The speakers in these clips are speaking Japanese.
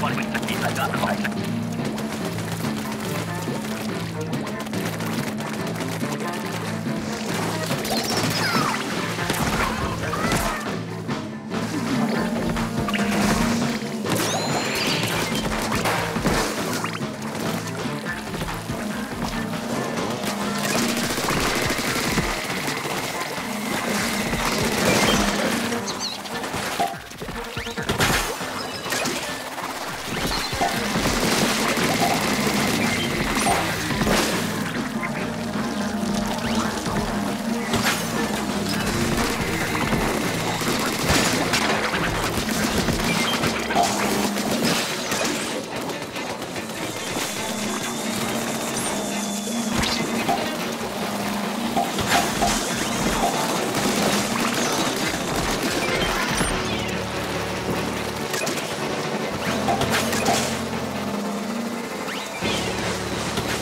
Everybody with the team, I got the fight.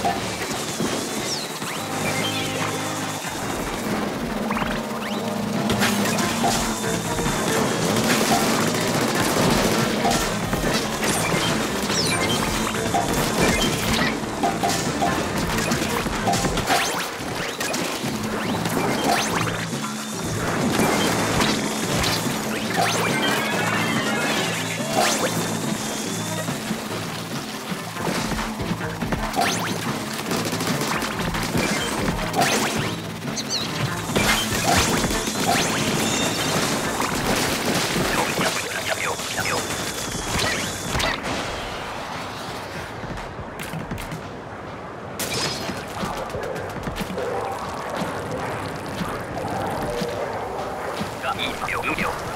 Perfect. 一九九九。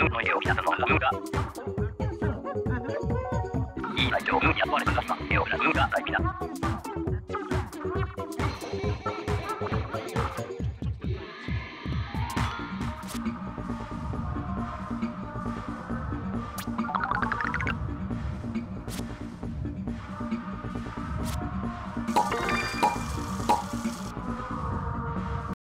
いい内容運に雇われたかった。手を振らが大事だ。